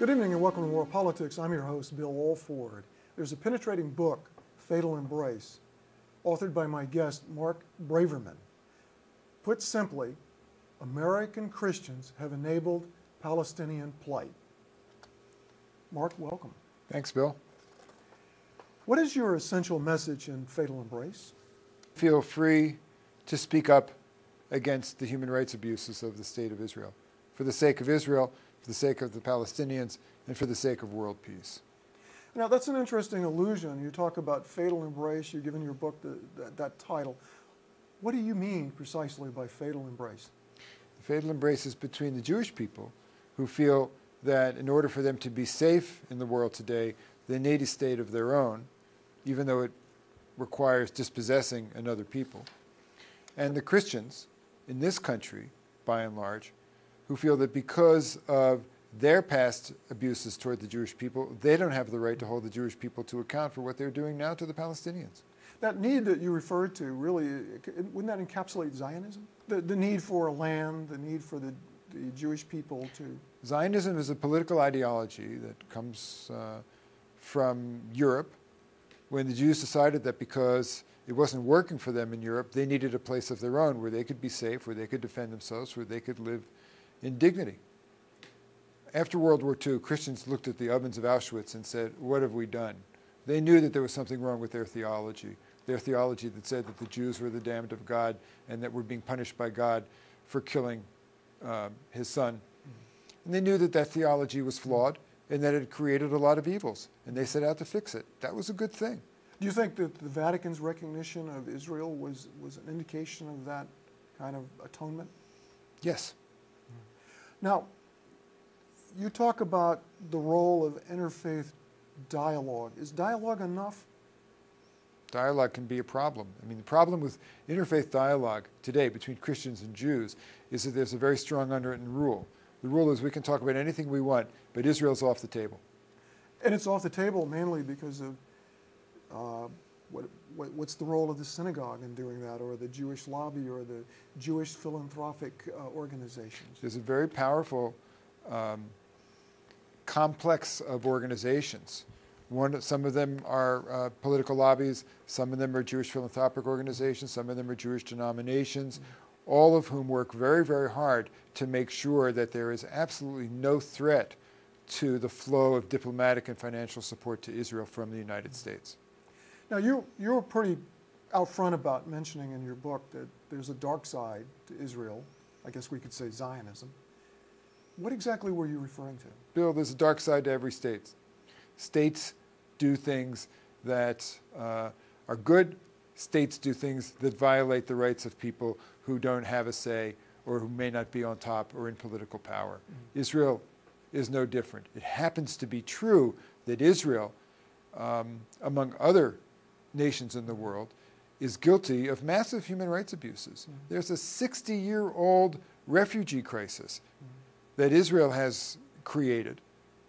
Good evening and welcome to World Politics. I'm your host, Bill Alford. There's a penetrating book, Fatal Embrace, authored by my guest, Mark Braverman. Put simply, American Christians have enabled Palestinian plight. Mark, welcome. Thanks, Bill. What is your essential message in Fatal Embrace? Feel free to speak up against the human rights abuses of the State of Israel for the sake of Israel, for the sake of the Palestinians, and for the sake of world peace. Now, that's an interesting allusion. You talk about fatal embrace, you've given your book the, that, that title. What do you mean precisely by fatal embrace? The fatal embrace is between the Jewish people who feel that in order for them to be safe in the world today, they need a state of their own, even though it requires dispossessing another people. And the Christians in this country, by and large, who feel that because of their past abuses toward the Jewish people, they don't have the right to hold the Jewish people to account for what they're doing now to the Palestinians. That need that you referred to, really, wouldn't that encapsulate Zionism? The, the need for a land, the need for the, the Jewish people to. Zionism is a political ideology that comes uh, from Europe when the Jews decided that because it wasn't working for them in Europe, they needed a place of their own where they could be safe, where they could defend themselves, where they could live in dignity. After World War II, Christians looked at the ovens of Auschwitz and said, What have we done? They knew that there was something wrong with their theology, their theology that said that the Jews were the damned of God and that were being punished by God for killing uh, his son. And they knew that that theology was flawed and that it created a lot of evils. And they set out to fix it. That was a good thing. Do you think that the Vatican's recognition of Israel was, was an indication of that kind of atonement? Yes. Now, you talk about the role of interfaith dialogue. Is dialogue enough? Dialogue can be a problem. I mean, the problem with interfaith dialogue today between Christians and Jews is that there's a very strong underwritten rule. The rule is we can talk about anything we want, but Israel's off the table. And it's off the table mainly because of uh, what, what, what's the role of the synagogue in doing that, or the Jewish lobby, or the Jewish philanthropic uh, organizations? There's a very powerful um, complex of organizations. One, some of them are uh, political lobbies, some of them are Jewish philanthropic organizations, some of them are Jewish denominations, mm-hmm. all of whom work very, very hard to make sure that there is absolutely no threat to the flow of diplomatic and financial support to Israel from the United States. Now, you, you were pretty out front about mentioning in your book that there's a dark side to Israel. I guess we could say Zionism. What exactly were you referring to? Bill, there's a dark side to every state. States do things that uh, are good. States do things that violate the rights of people who don't have a say or who may not be on top or in political power. Mm-hmm. Israel is no different. It happens to be true that Israel, um, among other nations in the world, is guilty of massive human rights abuses. Mm-hmm. There's a 60 year old refugee crisis. Mm-hmm that Israel has created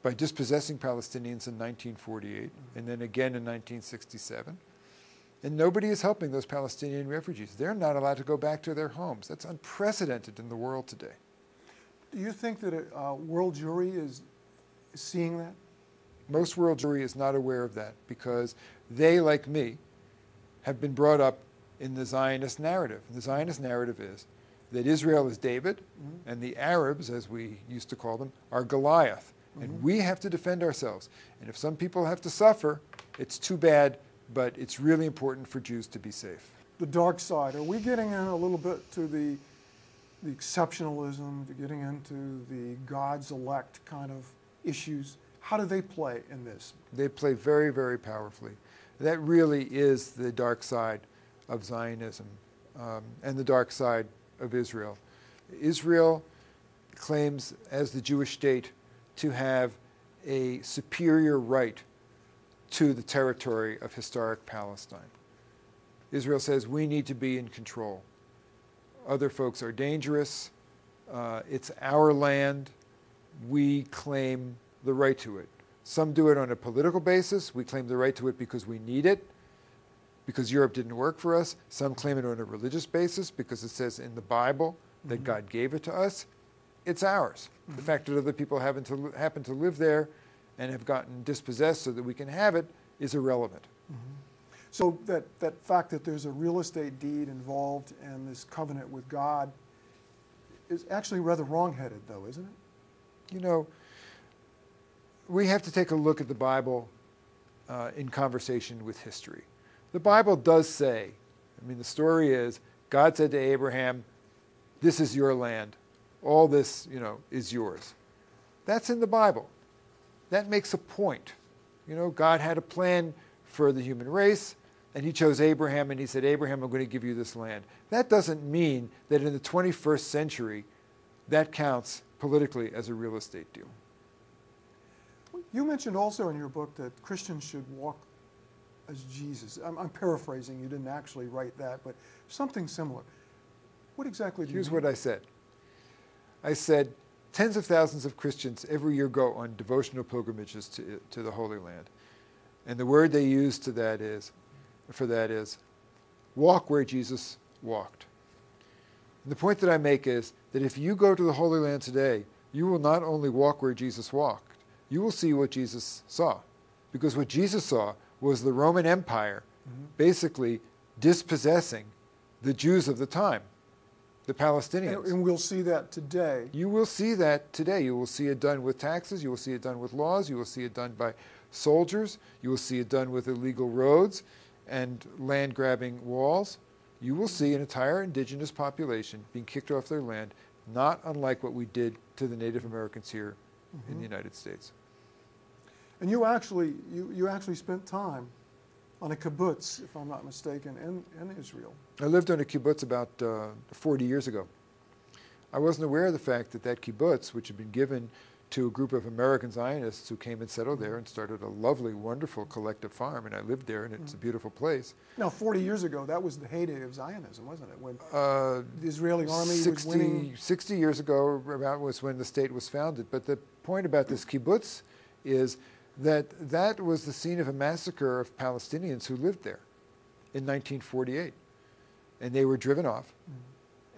by dispossessing Palestinians in 1948 mm-hmm. and then again in 1967. And nobody is helping those Palestinian refugees. They're not allowed to go back to their homes. That's unprecedented in the world today. Do you think that a uh, world Jewry is seeing that? Most world Jewry is not aware of that because they, like me, have been brought up in the Zionist narrative. And the Zionist narrative is that Israel is David mm-hmm. and the Arabs, as we used to call them, are Goliath. Mm-hmm. And we have to defend ourselves. And if some people have to suffer, it's too bad, but it's really important for Jews to be safe. The dark side. Are we getting in a little bit to the, the exceptionalism, to getting into the God's elect kind of issues? How do they play in this? They play very, very powerfully. That really is the dark side of Zionism um, and the dark side of Israel. Israel claims, as the Jewish state, to have a superior right to the territory of historic Palestine. Israel says we need to be in control. Other folks are dangerous. Uh, it's our land. We claim the right to it. Some do it on a political basis. We claim the right to it because we need it because Europe didn't work for us. Some claim it on a religious basis because it says in the Bible that mm-hmm. God gave it to us. it's ours. Mm-hmm. The fact that other people happen to, happen to live there and have gotten dispossessed so that we can have it is irrelevant. So that, that fact that there's a real estate deed involved and this covenant with God is actually rather wrongheaded, though, isn't it? You know, we have to take a look at the Bible uh, in conversation with history. The Bible does say, I mean, the story is God said to Abraham, This is your land. All this, you know, is yours. That's in the Bible. That makes a point. You know, God had a plan for the human race, and he chose Abraham, and he said, Abraham, I'm going to give you this land. That doesn't mean that in the 21st century, that counts politically as a real estate deal. You mentioned also in your book that Christians should walk as Jesus. I'm, I'm paraphrasing, you didn't actually write that, but something similar. What exactly do Here's you what? I said I said, tens of thousands of Christians every year go on devotional pilgrimages to, to the Holy Land. And the word they use to that is, for that is, walk where Jesus walked. And the point that I make is that if you go to the Holy Land today, you will not only walk where Jesus walked, you will see what Jesus saw. Because what Jesus saw was the Roman Empire mm-hmm. basically dispossessing the Jews of the time, the Palestinians. And, and we'll see that today. You will see that today. You will see it done with taxes. You will see it done with laws. You will see it done by soldiers. You will see it done with illegal roads and land grabbing walls. You will see an entire indigenous population being kicked off their land, not unlike what we did to the Native Americans here in the mm-hmm. United States. And you actually, you, you actually spent time on a kibbutz, if I'm not mistaken, in, in Israel. I lived on a kibbutz about uh, 40 years ago. I wasn't aware of the fact that that kibbutz, which had been given to a group of American Zionists who came and settled there and started a lovely, wonderful collective farm, and I lived there, and it's a beautiful place. Now, 40 years ago, that was the heyday of Zionism, wasn't it? When Uh, the Israeli army 60, was winning. 60 years ago, about was when the state was founded. But the point about this kibbutz is that that was the scene of a massacre of Palestinians who lived there in 1948, and they were driven off. Mm-hmm.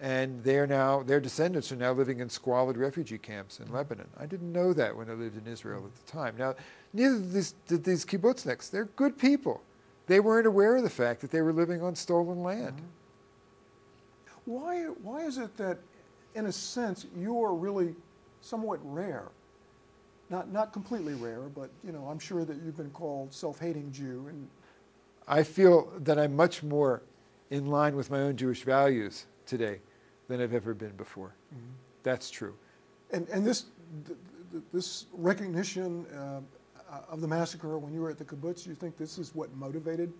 And they are now, their descendants are now living in squalid refugee camps in mm-hmm. Lebanon. I didn't know that when I lived in Israel at the time. Now, neither did these, did these kibbutzniks. They're good people. They weren't aware of the fact that they were living on stolen land. Mm-hmm. Why, why is it that, in a sense, you are really somewhat rare? Not, not completely rare, but you know, I'm sure that you've been called self-hating Jew, and I feel that I'm much more in line with my own Jewish values today than I've ever been before. That's true. and, and this, th- th- this recognition uh, of the massacre when you were at the kibbutz, you think this is what motivated,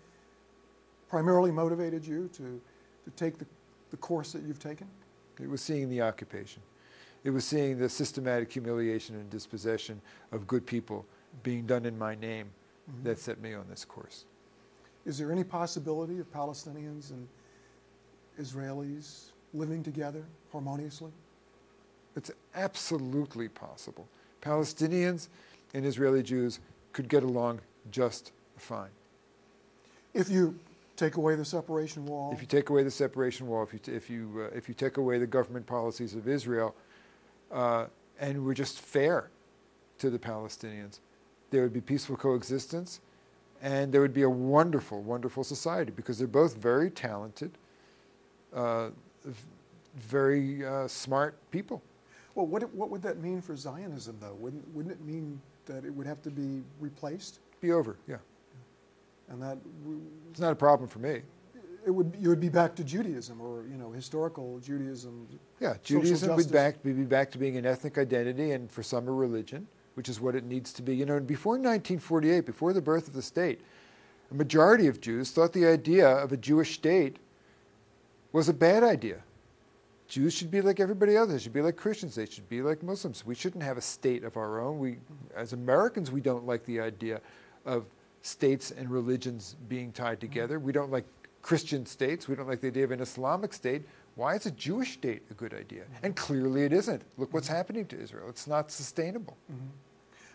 primarily motivated you to, to take the, the course that you've taken? It was seeing the occupation. It was seeing the systematic humiliation and dispossession of good people being done in my name that set me on this course. Is there any possibility of Palestinians and Israelis living together harmoniously? It's absolutely possible. Palestinians and Israeli Jews could get along just fine. If you take away the separation wall, If you take away the separation wall, if you, t- if you, uh, if you take away the government policies of Israel, uh, and we're just fair to the Palestinians, there would be peaceful coexistence, and there would be a wonderful, wonderful society because they're both very talented, uh, very uh, smart people. well, what, what would that mean for Zionism, though? Wouldn't, wouldn't it mean that it would have to be replaced? Be over, yeah. And that w- It's not a problem for me. It would, you would be back to Judaism or, you know, historical Judaism. Yeah, Judaism would back, be back to being an ethnic identity and for some a religion, which is what it needs to be. You know, before 1948, before the birth of the state, a majority of Jews thought the idea of a Jewish state was a bad idea. Jews should be like everybody else. They should be like Christians. They should be like Muslims. We shouldn't have a state of our own. We, as Americans, we don't like the idea of states and religions being tied together. We don't like Christian states. We don't like the idea of an Islamic state. Why is a Jewish state a good idea? Mm-hmm. And clearly it isn't. Look what's mm-hmm. happening to Israel. It's not sustainable. Mm-hmm.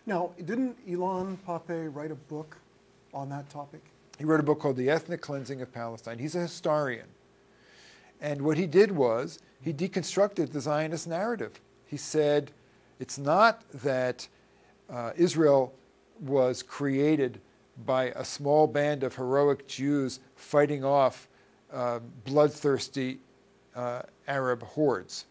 Now, didn't Ilan Pappe write a book on that topic? He wrote a book called The Ethnic Cleansing of Palestine. He's a historian. And what he did was he deconstructed the Zionist narrative. He said, it's not that uh, Israel was created by a small band of heroic Jews fighting off uh, bloodthirsty uh, Arab hordes.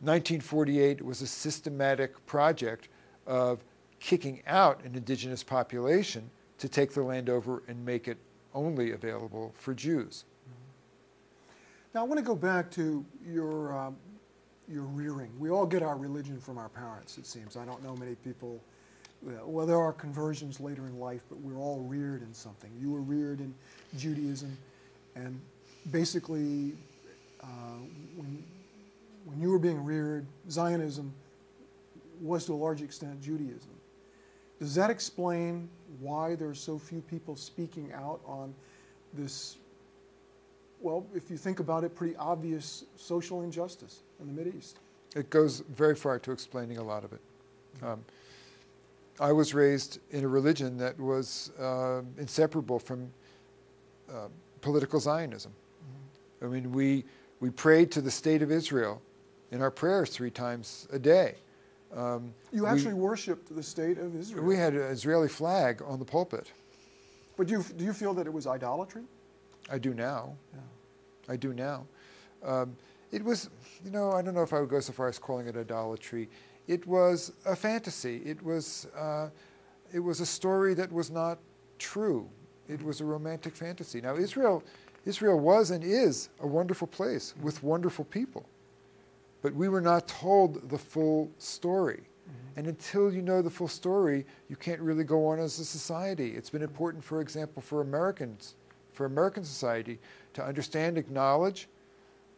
1948 was a systematic project of kicking out an indigenous population to take the land over and make it only available for Jews. Now, I want to go back to your, um, your rearing. We all get our religion from our parents, it seems. I don't know many people, well, there are conversions later in life, but we're all reared in something. You were reared in Judaism, and basically, uh, when, when you were being reared, Zionism was to a large extent Judaism. Does that explain why there are so few people speaking out on this, well, if you think about it, pretty obvious social injustice in the Mideast? It goes very far to explaining a lot of it. Um, I was raised in a religion that was uh, inseparable from uh, political Zionism. I mean, we, we prayed to the state of Israel in our prayers three times a day. Um, you actually we, worshipped the state of Israel. We had an Israeli flag on the pulpit. But do you, do you feel that it was idolatry? I do now. Yeah. I do now. Um, it was, you know, I don't know if I would go so far as calling it idolatry. It was a fantasy. It was, uh, it was a story that was not true. It was a romantic fantasy. Now, Israel, Israel was and is a wonderful place with wonderful people. But we were not told the full story. Mm-hmm. And until you know the full story, you can't really go on as a society. It's been important, for example, for Americans, for American society, to understand, acknowledge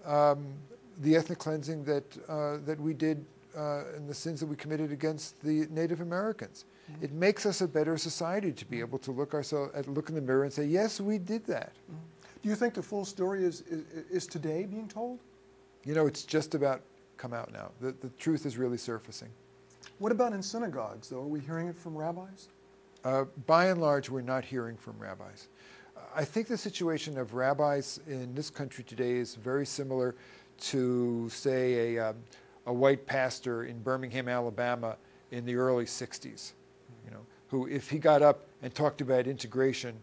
um, the ethnic cleansing that, uh, that we did uh, and the sins that we committed against the Native Americans. Mm-hmm. It makes us a better society to be able to look ourselves, look in the mirror and say, yes, we did that. Mm-hmm. Do you think the full story is, is, is today being told? You know, it's just about come out now. The, the truth is really surfacing. What about in synagogues, though? Are we hearing it from rabbis? Uh, by and large, we're not hearing from rabbis. I think the situation of rabbis in this country today is very similar to, say, a, um, a white pastor in Birmingham, Alabama in the early 60s, you know, who, if he got up and talked about integration,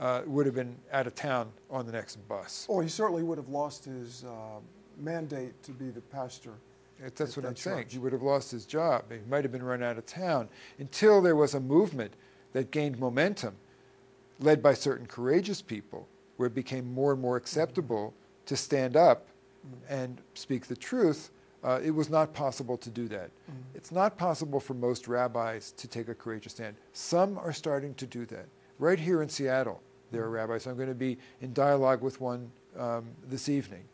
uh, would have been out of town on the next bus. Or he certainly would have lost his uh, mandate to be the pastor. That's what I'm saying. He would have lost his job. He might have been run out of town until there was a movement that gained momentum, led by certain courageous people, where it became more and more acceptable mm-hmm. to stand up mm-hmm. and speak the truth. Uh, it was not possible to do that. Mm-hmm. It's not possible for most rabbis to take a courageous stand. Some are starting to do that. Right here in Seattle, there are mm-hmm. rabbis. I'm going to be in dialogue with one um, this evening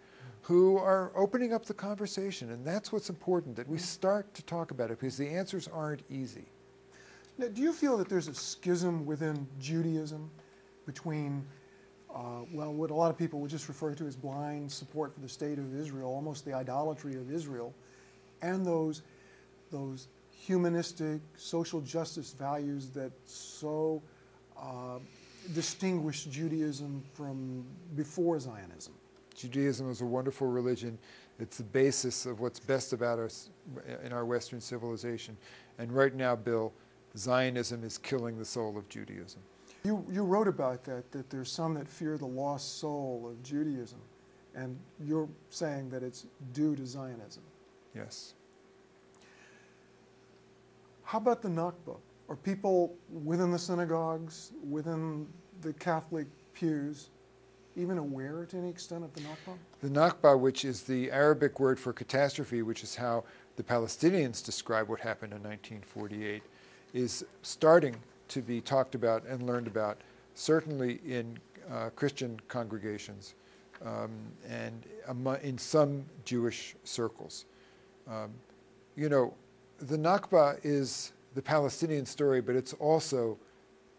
who are opening up the conversation. And that's what's important, that we start to talk about it because the answers aren't easy. Now, do you feel that there's a schism within Judaism between, uh, well, what a lot of people would just refer to as blind support for the state of Israel, almost the idolatry of Israel, and those, those humanistic, social justice values that so uh, distinguish Judaism from before Zionism? Judaism is a wonderful religion. It's the basis of what's best about us in our Western civilization. And right now, Bill, Zionism is killing the soul of Judaism. You, you wrote about that, that there's some that fear the lost soul of Judaism. And you're saying that it's due to Zionism. Yes. How about the Nakba? Are people within the synagogues, within the Catholic pews, even aware to any extent of the Nakba? The Nakba, which is the Arabic word for catastrophe, which is how the Palestinians describe what happened in 1948, is starting to be talked about and learned about, certainly in uh, Christian congregations um, and in some Jewish circles. Um, you know, the Nakba is the Palestinian story, but it's also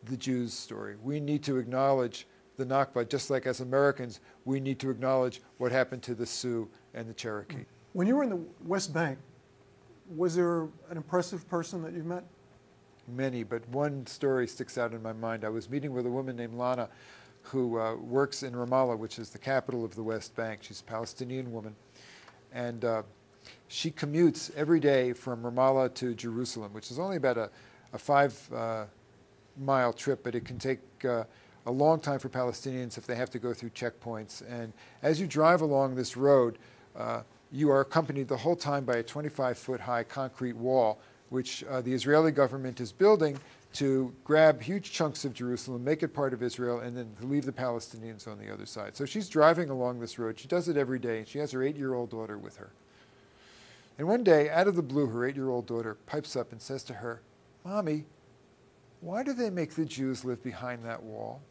the Jews' story. We need to acknowledge the Nakba, just like as Americans, we need to acknowledge what happened to the Sioux and the Cherokee. When you were in the West Bank, was there an impressive person that you met? Many, but one story sticks out in my mind. I was meeting with a woman named Lana who uh, works in Ramallah, which is the capital of the West Bank. She's a Palestinian woman. And uh, she commutes every day from Ramallah to Jerusalem, which is only about a, a five uh, mile trip, but it can take uh, a long time for Palestinians if they have to go through checkpoints. And as you drive along this road, uh, you are accompanied the whole time by a 25 foot high concrete wall, which uh, the Israeli government is building to grab huge chunks of Jerusalem, make it part of Israel, and then leave the Palestinians on the other side. So she's driving along this road. She does it every day, and she has her eight year old daughter with her. And one day, out of the blue, her eight year old daughter pipes up and says to her, Mommy, why do they make the Jews live behind that wall?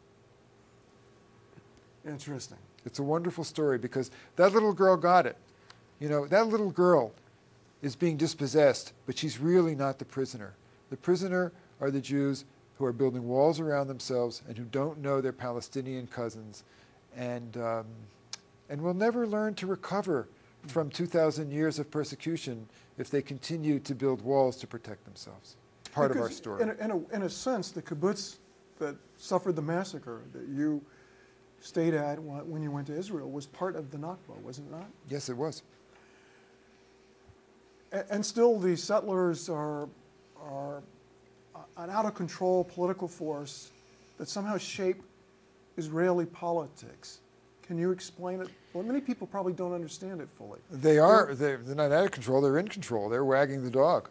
Interesting. It's a wonderful story because that little girl got it. You know, that little girl is being dispossessed, but she's really not the prisoner. The prisoner are the Jews who are building walls around themselves and who don't know their Palestinian cousins and, um, and will never learn to recover from 2,000 years of persecution if they continue to build walls to protect themselves. Part because of our story. In a, in, a, in a sense, the kibbutz that suffered the massacre that you stayed at when you went to Israel was part of the Nakba, wasn't it not? Yes, it was. And, still, the settlers are, are an out of control political force that somehow shape Israeli politics. Can you explain it? Well, many people probably don't understand it fully. They are. They're, they're not out of control. They're in control. They're wagging the dog.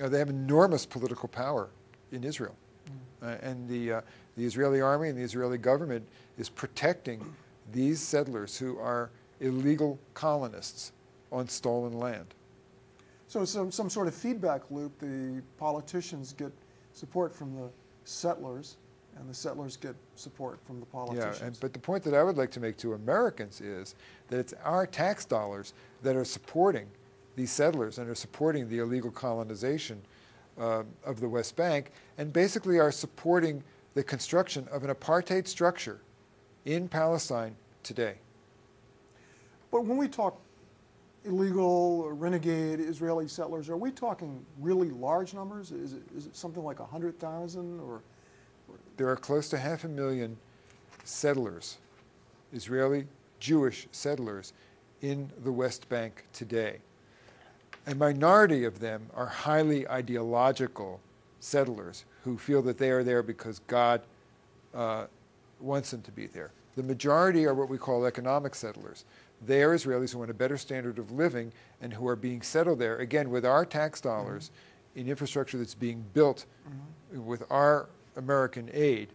Uh, they have enormous political power in Israel. Mm. Uh, and the, uh, the Israeli army and the Israeli government is protecting these settlers who are illegal colonists on stolen land. So some, some sort of feedback loop, the politicians get support from the settlers, and the settlers get support from the politicians. Yeah, and, but the point that I would like to make to Americans is that it's our tax dollars that are supporting these settlers and are supporting the illegal colonization uh, of the West Bank, and basically are supporting the construction of an apartheid structure in Palestine today. But when we talk illegal renegade Israeli settlers, are we talking really large numbers? Is it, is it something like 100,000 or? There are close to half a million settlers, Israeli Jewish settlers, in the West Bank today. A minority of them are highly ideological settlers who feel that they are there because God uh, wants them to be there. The majority are what we call economic settlers. They are Israelis who want a better standard of living and who are being settled there, again, with our tax dollars mm-hmm. in infrastructure that's being built mm-hmm. with our American aid,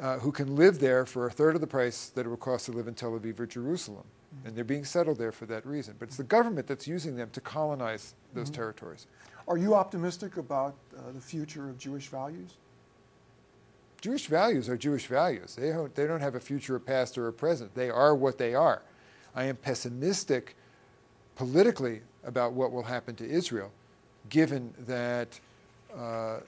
uh, who can live there for a third of the price that it would cost to live in Tel Aviv or Jerusalem. Mm-hmm. And they're being settled there for that reason. But it's the government that's using them to colonize those mm-hmm. territories. Are you optimistic about uh, the future of Jewish values? Jewish values are Jewish values. They don't, they don't have a future, a past, or a present. They are what they are. I am pessimistic politically about what will happen to Israel, given that uh,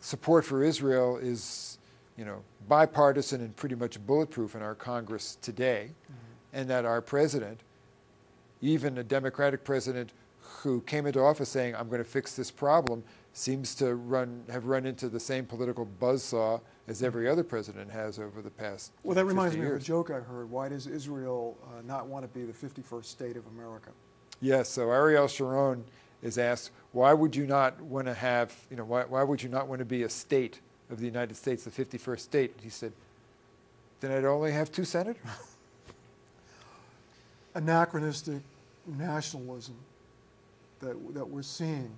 support for Israel is, you know, bipartisan and pretty much bulletproof in our Congress today, mm-hmm. and that our president, even a Democratic president who came into office saying, "I'm going to fix this problem," seems to run have run into the same political buzzsaw as every other president has over the past. Well, that reminds me years. of a joke I heard. Why does Israel uh, not want to be the 51st state of America? Yes. So Ariel Sharon is asked, why would you not want to have, you know, why, why would you not want to be a state of the United States, the 51st state? He said, then I'd only have two senators. Anachronistic nationalism that, that we're seeing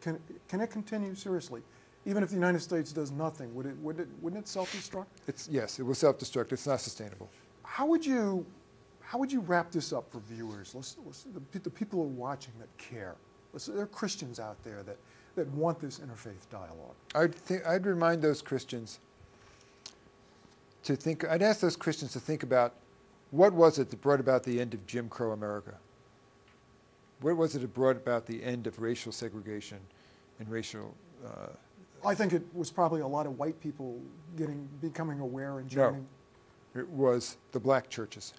can, can it continue seriously? Even if the United States does nothing, would it, would it, wouldn't it self-destruct? It's, yes, it will self-destruct. It's not sustainable. How would you, how would you wrap this up for viewers? Let's, let's, the, the, people who are watching that care. Let's, there are Christians out there that, that want this interfaith dialogue. I'd, I'd remind those Christians to think, I'd ask those Christians to think about what was it that brought about the end of Jim Crow America? what was it that brought about the end of racial segregation and racial? Uh, I think it was probably a lot of white people getting becoming aware and joining. No, it was the black churches.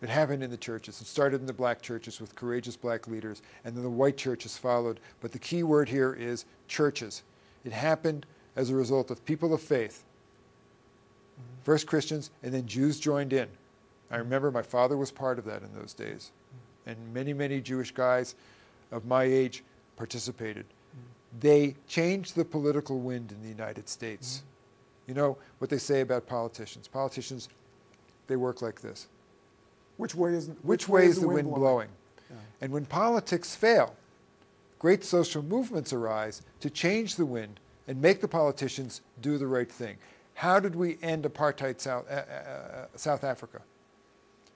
It happened in the churches. It started in the black churches with courageous black leaders, and then the white churches followed. But the key word here is churches. It happened as a result of people of faith. Mm-hmm. First Christians, and then Jews joined in. I remember my father was part of that in those days. and many, many Jewish guys of my age participated. They change the political wind in the United States. You know what they say about politicians. Politicians, they work like this. Which way is Which, way, is the wind, blowing? Yeah. And when politics fail, great social movements arise to change the wind and make the politicians do the right thing. How did we end apartheid South, uh, uh, South Africa?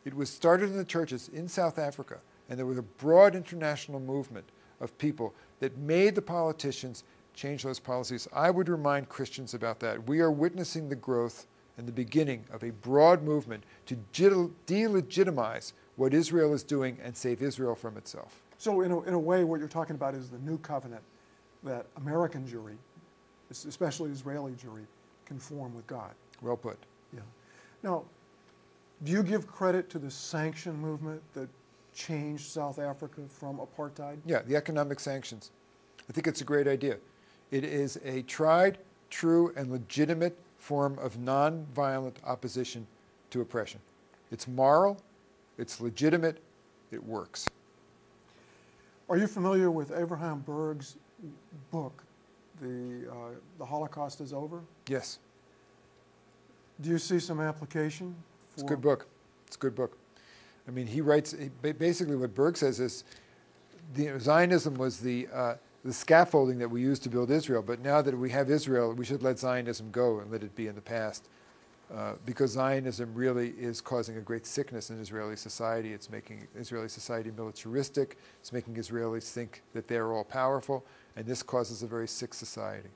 It was started in the churches in South Africa, and there was a broad international movement of people that made the politicians change those policies. I would remind Christians about that. We are witnessing the growth and the beginning of a broad movement to delegitimize what Israel is doing and save Israel from itself. So, in a, in a way, what you're talking about is the new covenant that American Jewry, especially Israeli Jewry, can form with God. Well put. Yeah. Now, do you give credit to the sanction movement that changed South Africa from apartheid? Yeah, the economic sanctions. I think it's a great idea. It is a tried, true, and legitimate form of nonviolent opposition to oppression. It's moral, it's legitimate, it works. Are you familiar with Abraham Burg's book, The, uh, the Holocaust is Over? Yes. Do you see some application? It's a good book. It's a good book. I mean, he writes basically what Burg says is the, Zionism was the, uh, the scaffolding that we used to build Israel, but now that we have Israel, we should let Zionism go and let it be in the past. Uh, because Zionism really is causing a great sickness in Israeli society. It's making Israeli society militaristic. It's making Israelis think that they're all powerful, and this causes a very sick society.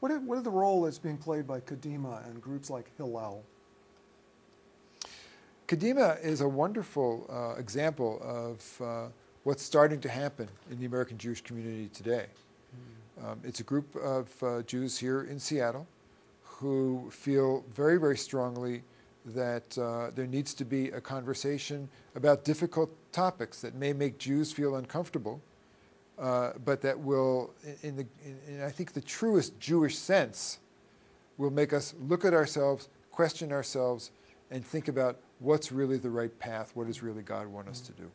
What, is, what is the role that's being played by Kadima and groups like Hillel? Kadima is a wonderful uh, example of uh, what's starting to happen in the American Jewish community today. Mm. Um, it's a group of uh, Jews here in Seattle who feel very, very strongly that uh, there needs to be a conversation about difficult topics that may make Jews feel uncomfortable, uh, but that will, in, the, in, in I think the truest Jewish sense, will make us look at ourselves, question ourselves, and think about what's really the right path, what does really God want us to do.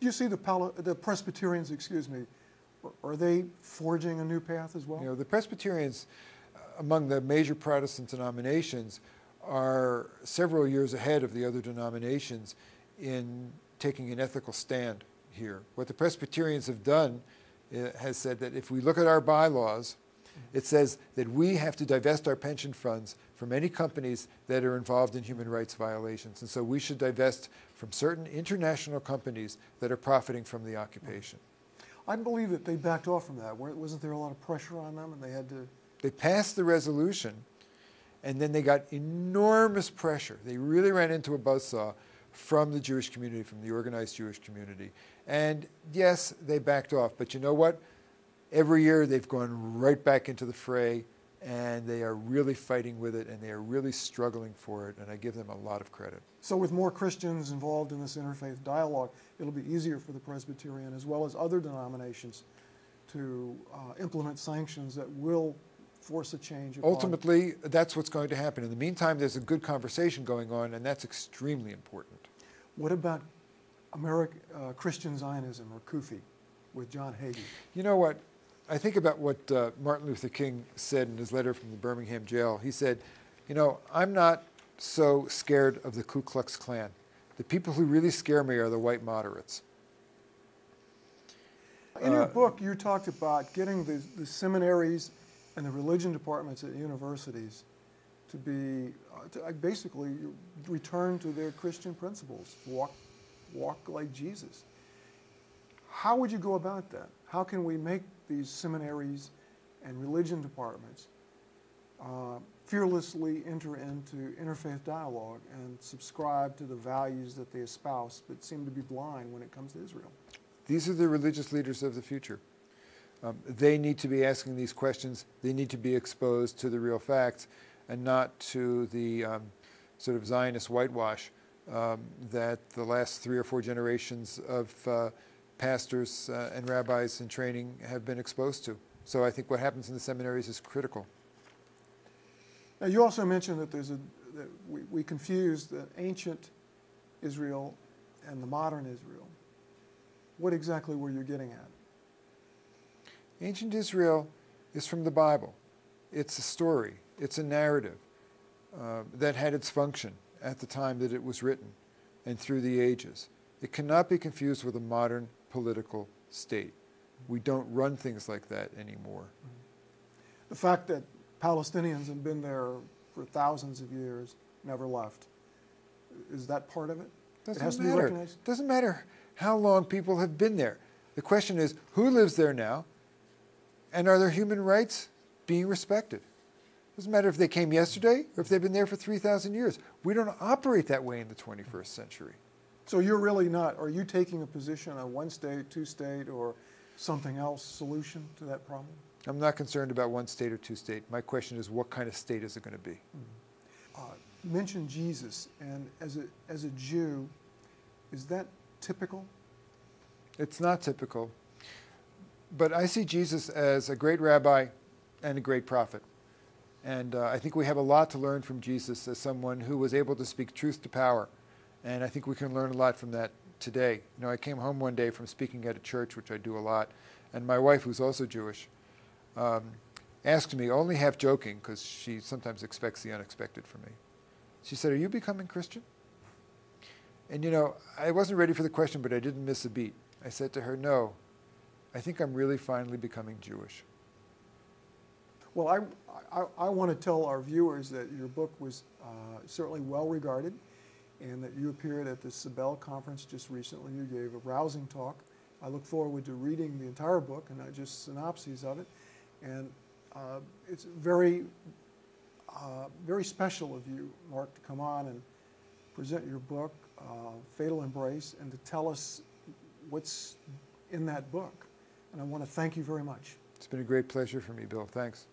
Do you see the, Pal- the Presbyterians, excuse me, are they forging a new path as well? You know, the Presbyterians, uh, among the major Protestant denominations, are several years ahead of the other denominations in taking an ethical stand here. What the Presbyterians have done uh, has said that if we look at our bylaws, it says that we have to divest our pension funds from any companies that are involved in human rights violations. And so we should divest from certain international companies that are profiting from the occupation. I believe that they backed off from that. Wasn't there a lot of pressure on them and they had to? They passed the resolution and then they got enormous pressure. They really ran into a buzzsaw from the Jewish community, from the organized Jewish community. And yes, they backed off, but you know what? Every year they've gone right back into the fray and they are really fighting with it and they are really struggling for it and I give them a lot of credit. So with more Christians involved in this interfaith dialogue, it'll be easier for the Presbyterian as well as other denominations to uh, implement sanctions that will force a change. Ultimately, that's what's going to happen. In the meantime, there's a good conversation going on and that's extremely important. What about American uh, Christian Zionism or CUFI with John Hagee? You know what? I think about what uh, Martin Luther King said in his letter from the Birmingham jail. He said, You know, I'm not so scared of the Ku Klux Klan. The people who really scare me are the white moderates. In your uh, book, you talked about getting the, the, seminaries and the religion departments at universities to be uh, to basically return to their Christian principles, walk, walk like Jesus. How would you go about that? How can we make these seminaries and religion departments uh, fearlessly enter into interfaith dialogue and subscribe to the values that they espouse but seem to be blind when it comes to Israel. These are the religious leaders of the future. Um, they need to be asking these questions. They need to be exposed to the real facts and not to the um, sort of Zionist whitewash um, that the last three or four generations of uh, pastors uh, and rabbis in training have been exposed to. So I think what happens in the seminaries is critical. Now, you also mentioned that there's a that we, we confuse the ancient Israel and the modern Israel. What exactly were you getting at? Ancient Israel is from the Bible. It's a story, it's a narrative uh, that had its function at the time that it was written and through the ages. It cannot be confused with a modern political state. We don't run things like that anymore. The fact that Palestinians have been there for thousands of years, never left, is that part of it? Doesn't it has to be matter. recognized? Doesn't matter how long people have been there. The question is who lives there now, and are their human rights being respected? Doesn't matter if they came yesterday or if they've been there for 3,000 years. We don't operate that way in the 21st century. So you're really not, are you taking a position on one state, two state, or something else solution to that problem? I'm not concerned about one state or two state. My question is what kind of state is it going to be? Uh, you mentioned Jesus, and as a, as a Jew, is that typical? It's not typical. But I see Jesus as a great rabbi and a great prophet. And uh, I think we have a lot to learn from Jesus as someone who was able to speak truth to power. And I think we can learn a lot from that today. You know, I came home one day from speaking at a church, which I do a lot, and my wife, who's also Jewish, um, asked me, only half joking, because she sometimes expects the unexpected from me. She said, Are you becoming Christian? And you know, I wasn't ready for the question, but I didn't miss a beat. I said to her, No, I think I'm really finally becoming Jewish. Well, I, I, I want to tell our viewers that your book was uh, certainly well regarded and that you appeared at the Sabeel conference just recently. You gave a rousing talk. I look forward to reading the entire book and not just synopses of it. And uh, it's very, uh, very special of you, Mark, to come on and present your book, uh, Fatal Embrace, and to tell us what's in that book. And I want to thank you very much. It's been a great pleasure for me, Bill. Thanks.